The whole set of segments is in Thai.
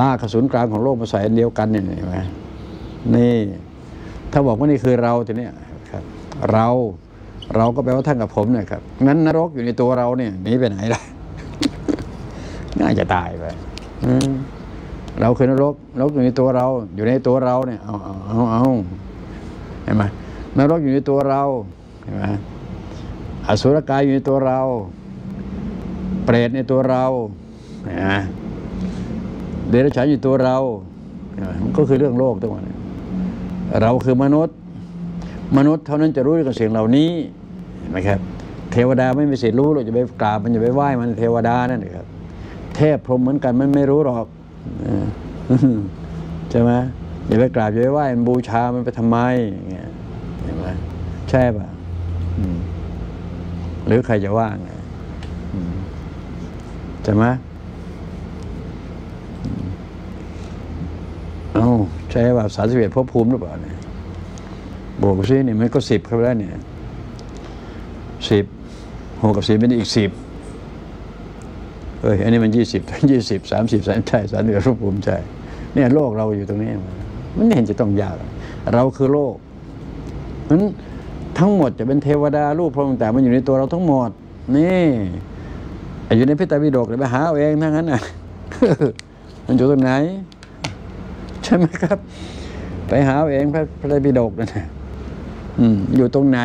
ลากกระสุนกลางของโลกมาใส่อันเดียวกันเนี่ยเห็นไหมนี่ ถ้าบอกว่านี่คือเราทีนี้ครับ เราเราก็แปลว่าท่านกับผมเนี่ยครับงั้นนรกอยู่ในตัวเราเนี่ยหนีไปไหนล่ะน่ายจะตายไปเราคือนรกนรกอยู่ในตัวเรา อยู่ในตัวเราเนี่ยเอาเอาเอาเอาเห็นไหมนรกอยู่ในตัวเราเห็นไหมอสุรกายอยู่ในตัวเรา เปรตในตัวเราเห็นไหม เดรัจฉานอยู่ตัวเรามันก็คือเรื่องโลกทั้งหมดเนี่ยเราคือมนุษย์ มนุษย์เท่านั้นจะรู้เรื่องสิ่งเหล่านี้นไหมครับ เทวดาไม่มีสิทธิ์รู้หรอกจะไปกราบมันจะไปไหว้มันเทวดานั่นเองครับเทพพรหมเหมือนกันมันไม่รู้หรอกเออใช่ไหมอย่าไปกราบอย่าไปไหว้มันบูชามันไปทำไมอย่างเงี้ยเห็นไหมใช่ป่ะหรือใครจะว่าไงใช่ไหมอืม เอ้าใช่ป่ะสารสิบเอ็ดภพภูมิหรือเปล่าเนี่ยบวกซิเนี่ยมันก็สิบเข้าไปแล้วเนี่ยสิบหกกับสิบเป็นอีกสิบเอ้ยอันนี้มันยี่สิบยี่สิบสามสิบสามใช่สามเหนือรูปภูมิใจเนี่ยโลกเราอยู่ตรงนี้มันไม่เห็นจะต้องยาก เราคือโลกนั้นทั้งหมดจะเป็นเทวดารูปพรหมแต่มันอยู่ในตัวเราทั้งหมด นี่อยู่ในพิตาวิโดกเลยไปหาเอาเองทั้งนั้นน่ะมันอยู่ตรงไหน ใช่ไหมครับ ไปหาเองพระพระไตรปิฎกนั่นะอืมอยู่ตรงไหน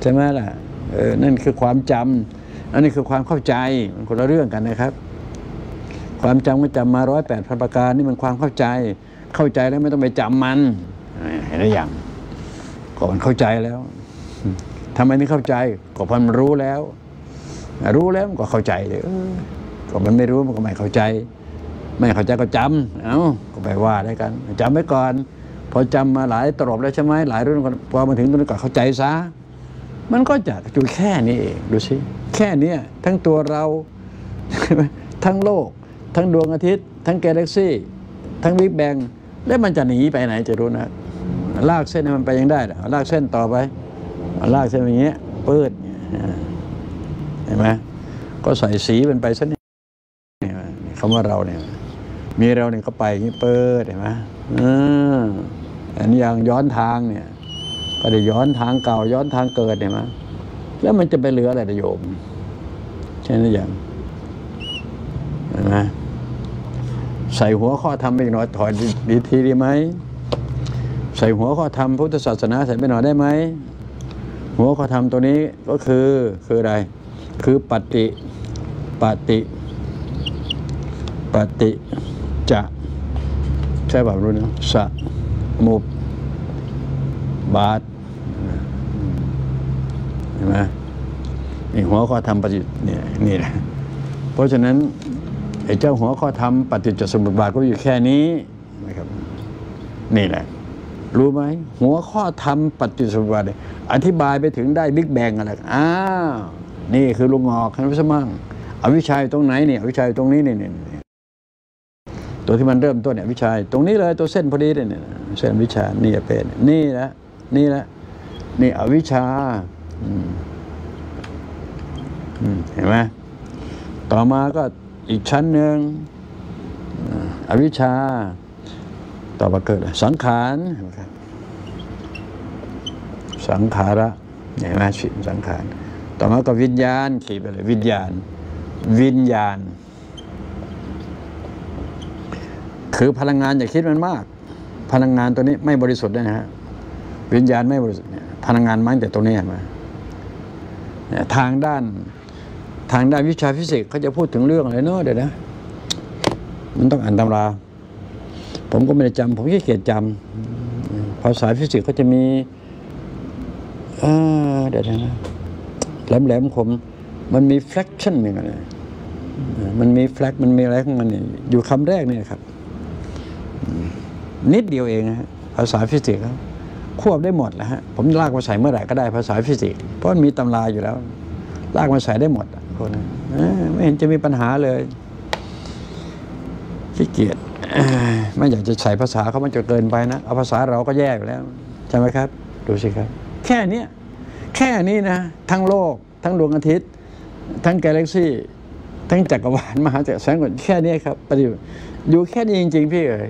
ใช่ไหมล่ะเออนั่นคือความจำอันนี้คือความเข้าใจมันคนละเรื่องกันนะครับ ความจำก็จำมาร้อยแปดพันประการนี่มันความเข้าใจ เข้าใจแล้วไม่ต้องไปจำมันเห็นหรือยังก็มันเข้าใจแล้วทำไมไม่เข้าใจ ก็เพราะมันรู้แล้ว รู้แล้วมันก็เข้าใจเลยก็มันไม่รู้มันก็ไม่เข้าใจ ไม่เข้าใจก็จำเอ้าก็ไปว่าได้กันจำไว้ก่อน พอจำมาหลายตรบแล้วใช่ไหมหลายเรื่องพอมาถึงตรงนี้ก็เข้าใจซะมันก็จะอยู่แค่นี้เองดูสิแค่เนี้ยทั้งตัวเราทั้งโลก ทั้งดวงอาทิตย์ ทั้งกาแล็กซี่ ทั้งบิ๊กแบงแล้วมันจะหนีไปไหนจะรู้นะ ลากเส้นมันไปยังได้หรอลากเส้นต่อไป ลากเส้นอย่างเงี้ยเปิดเห็นไหมก็ใส่สีมันไปซะนี่คำว่าเราเนี่ย มีเราเนี่ยก็ไปอย่างนี้เปิดเห็นไหมอ่าอันนี้อย่างย้อนทางเนี่ย ก็ได้ย้อนทางเก่าย้อนทางเกิดเนี่ยมั้แล้วมันจะไปเหลืออะไรนะโยมใช่ไหมอย่างเห็นไหมใส่หัวข้อธรรมไปอีกหน่อยถอยดีทีดีไหมใส่หัวข้อธรรมพุทธศาสนาใส่ไปหน่อยได้ไหมหัวข้อธรรมตัวนี้ก็คือคืออะไร คือปฏิปฏิปฏิ จะใช่ป่ะรู้นะสะมุปบาทเห็นไหมนี่หัวข้อธรรมปฏิเนี่ยนี่แหละเพราะฉะนั้นไอ้เจ้าหัวข้อธรรมปฏิจจสมุปบาทก็อยู่แค่นี้นะครับ นี่แหละ รู้ไหมหัวข้อธรรมปฏิจจสมุปบาทเนี่ยอธิบายไปถึงได้บิ๊กแบงอะไรอ้าวนี่คือลุงงอกคันวิสมั่งอวิชัยตรงไหนเนี่ยอวิชัยตรงนี้เนี่ย ตัวที่มันเริ่มต้นเนี่ยวิชัยตรงนี้เลยตัวเส้นพอดีเลยเนี่ยเส้นวิชานี่เป็นนี่แหละนี่แหละนี่อวิชาเห็นไหมต่อมาก็อีกชั้นหนึ่งอวิชชา ต่อมาเกิดสังขารสังขาระเห็นไหมสังขาร ต่อมาก็วิญญาณขีดไปเลยวิญญาณ วิญญาณ คือพลังงานอย่าคิดมันมาก พลังงานตัวนี้ไม่บริสุทธิ์นะฮะวิญญาณไม่บริสุทธิ์เนี่ยพลังงานมันแต่ตรงนี้มเนี่ยทางด้านทางด้านวิชาฟิสิกส์เขาจะพูดถึงเรื่องอะไรเนาะเดี๋ยวนะ มันต้องอ่านตำรา ผมก็ไม่ได้จำผมแค่เขียนจำภาษาฟิสิกส์เขาจะมีเดี๋ยวนะแหลมๆผมมันมีแฟลกชั่นหนึ่งอะไรมันมีแฟลกมันมีอะไรของมันเนี่ยอยู่คำแรกเนี่ยครับ นิดเดียวเองฮะภาษาฟิสิกส์ครับควบได้หมดแล้วฮะผมลากมาใส่เมื่อไหร่ก็ได้ภาษาฟิสิกส์เพราะมันมีตำราอยู่แล้ว ลากมาใส่ได้หมดคนนะไม่เห็นจะมีปัญหาเลยขี้เกียจไม่อยากจะใส่ภาษาเขามันจะเกินไปนะเอาภาษาเราก็แย่อยู่แล้วใช่ไหมครับ ดูสิครับ แค่เนี้ยแค่นี้นะ ทั้งโลก ทั้งดวงอาทิตย์ ทั้งกาแล็กซี่ ทั้งจักรวาลมหาจักรแสนกว่าแค่นี้ครับปฏิบัติอยู่แค่นี้จริง ๆ พี่เอ๋ย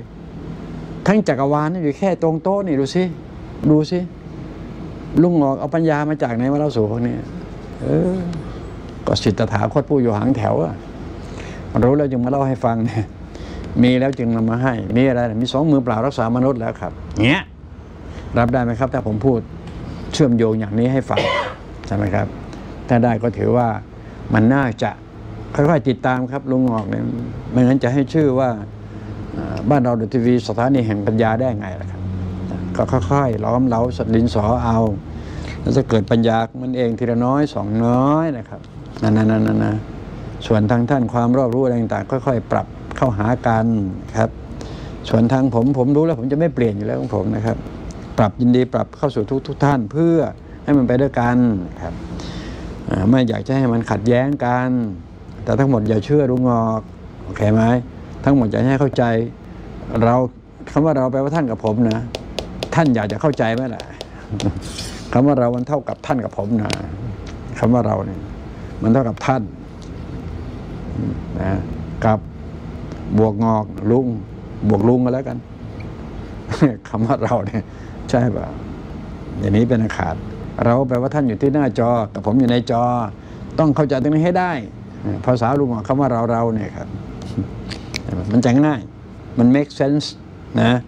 ทั้งจักรวาลนี่อยู่แค่ตรงโต๊ะนี่ดูสิดูสิลุงออกเอาปัญญามาจากไหนมาเล่าสู่พวกนี้เออ ก็สิทธถาคตผู้อยู่หางแถวอะรู้แล้วจึงมาเล่าให้ฟังเนี่ยมีแล้วจึงนำมาให้ มีอะไร มีสองมือเปล่ารักษามนุษย์แล้วครับเงี้ยรับได้ไหมครับ ถ้าผมพูดเชื่อมโยงอย่างนี้ให้ฟังใช่ไหมครับ ถ้าได้ก็ถือว่ามันน่าจะค่อยๆติดตามครับลุงออกเนี่ยไม่งั้นจะให้ชื่อว่า บ้านเราดูทีวีสถานีแห่งปัญญาได้ไงล่ะครับก็ค่อยๆล้อมเล้าสดินสอเอาแล้วจะเกิดปัญญามันเองทีละน้อยสองน้อยนะครับนั่นนั่นนั่นนะส่วนทางท่านความรอบรู้อะไรต่างๆค่อยๆ ปรับเข้าหากันครับ ส่วนทางผมผมรู้แล้วผมจะไม่เปลี่ยนอยู่แล้วของผมนะครับ ปรับยินดีปรับเข้าสู่ทุกทุกๆท่านเพื่อให้มันไปด้วยกันครับไม่อยากจะให้มันขัดแย้งกัน แต่ทั้งหมดอย่าเชื่อลุงงอกโอเคไหม ทั้งหมดอยากให้เข้าใจ เราคำว่าเราแปลว่าท่านกับผมนะ ท่านอยากจะเข้าใจไหมล่ะคำว่าเรามันเท่ากับท่านกับผมนะคำว่าเราเนี่ย มันเท่ากับท่านนะกับบวกงอกลุง บวกลุงก็แล้วกันคำว่าเราเนี่ย ใช่ป่ะอย่างนี้เป็นอาขาด เราแปลว่าท่านอยู่ที่หน้าจอ กับผมอยู่ในจอ ต้องเข้าใจตรงนี้ให้ได้ ภาษาลุงบอกคำว่าเราเราเนี่ยครับ มันจะง่าย มัน make sense นะ